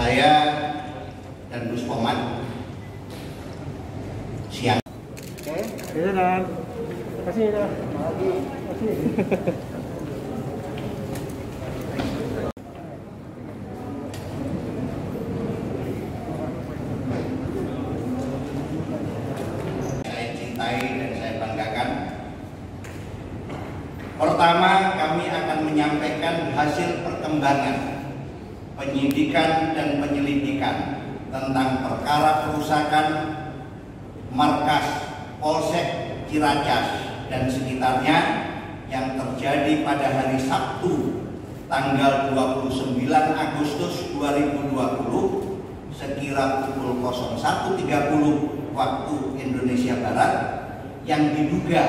saya dan Gus Poman siang. Oke, ya dan kasih ya. Kasih. saya cintai dan saya banggakan. Pertama, kami akan menyampaikan hasil perkembangan penyidikan dan penyelidikan tentang perkara perusakan markas Polsek Ciracas dan sekitarnya yang terjadi pada hari Sabtu tanggal 29 Agustus 2020 sekira pukul 01.30 waktu Indonesia Barat yang diduga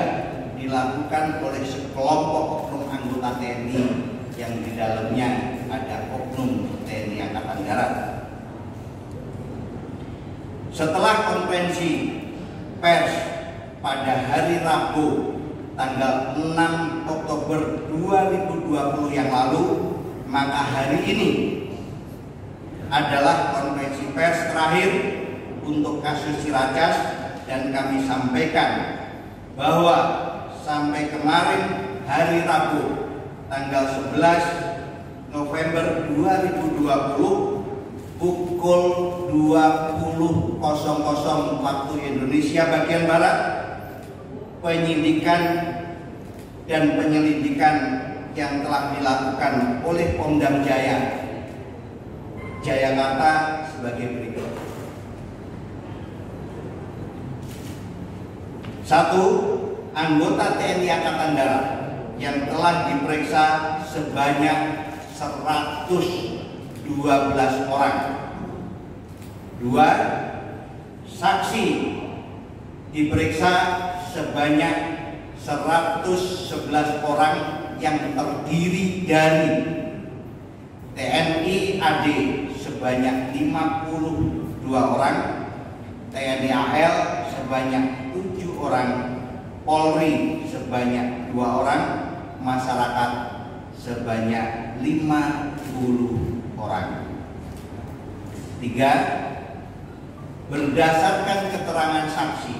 dilakukan oleh sekelompok oknum anggota TNI yang di dalamnya ada oknum TNI Angkatan Darat. Setelah konferensi pers pada hari Rabu tanggal 6 Oktober 2020 yang lalu, maka hari ini adalah konferensi pers terakhir untuk kasus Ciracas dan kami sampaikan bahwa sampai kemarin hari Rabu tanggal 11 November 2020 pukul 20.00 waktu Indonesia bagian Barat penyidikan dan penyelidikan yang telah dilakukan oleh Pondam Jaya Jayakarta sebagai berikut. Satu, anggota TNI Angkatan Darat yang telah diperiksa sebanyak 112 orang. Dua, saksi diperiksa sebanyak 111 orang yang terdiri dari TNI AD sebanyak 52 orang, TNI AL sebanyak 7 orang, Polri sebanyak 2 orang, masyarakat sebanyak 50 orang. Tiga, berdasarkan keterangan saksi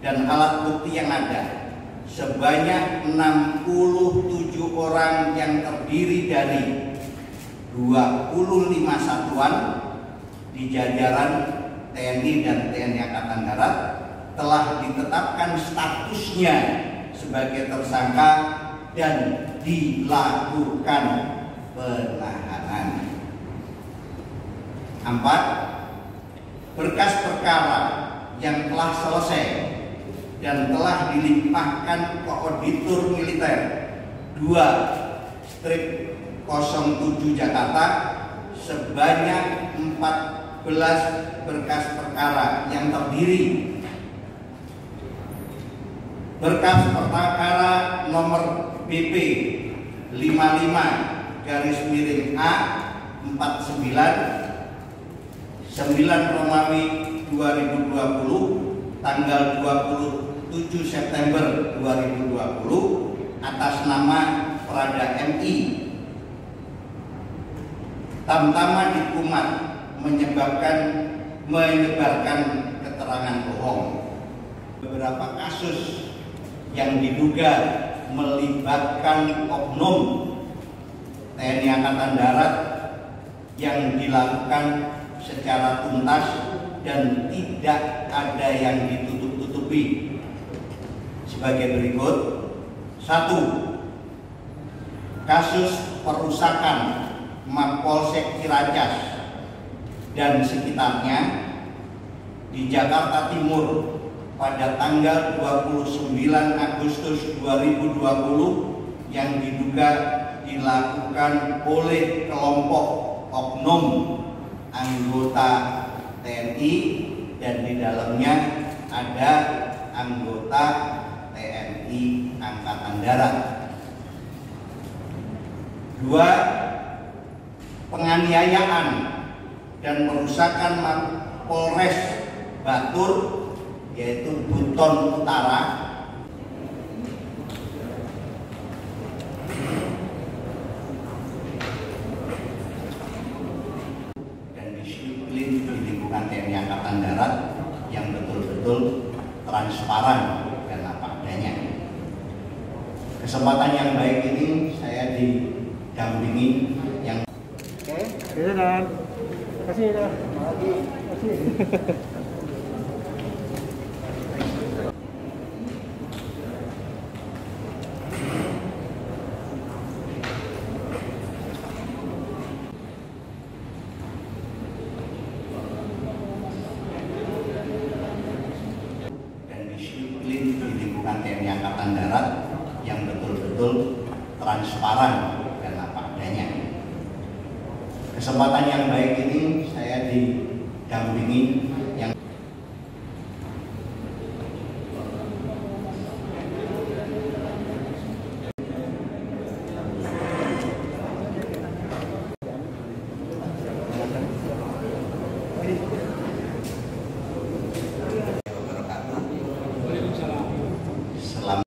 dan alat bukti yang ada, sebanyak 67 orang yang terdiri dari 25 satuan di jajaran TNI dan TNI Angkatan Darat telah ditetapkan statusnya sebagai tersangka dan dilakukan penahanan. Empat, berkas perkara yang telah selesai dan telah dilimpahkan ke auditor militer dua strip 07 Jakarta sebanyak 14 berkas perkara yang terdiri berkas perkara nomor BP 55 garis miring A 49 9 Romawi 2020 tanggal 27 September 2020 atas nama Prada MI Tamtama dikumat menyebabkan menyebarkan keterangan bohong. Beberapa kasus yang diduga melibatkan oknum TNI Angkatan Darat yang dilakukan secara tuntas dan tidak ada yang ditutup-tutupi. Sebagai berikut. Satu kasus perusakan Mapolsek Ciracas dan sekitarnya di Jakarta Timur pada tanggal 29 Agustus 2020 yang diduga dilakukan oleh kelompok oknum anggota TNI dan di dalamnya ada anggota TNI Angkatan Darat. Dua, penganiayaan dan perusakan Polres Batur yaitu Buton Utara dan di Angkatan Darat yang betul-betul transparan dan apa adanya. Kesempatan yang baik ini saya didampingi yang Oke, dan kasih. Lagi, kasih. dan disiplin di lingkungan TNI Angkatan Darat yang betul-betul transparan dan apa adanya. Kesempatan yang baik ini saya didampingi yang Selamat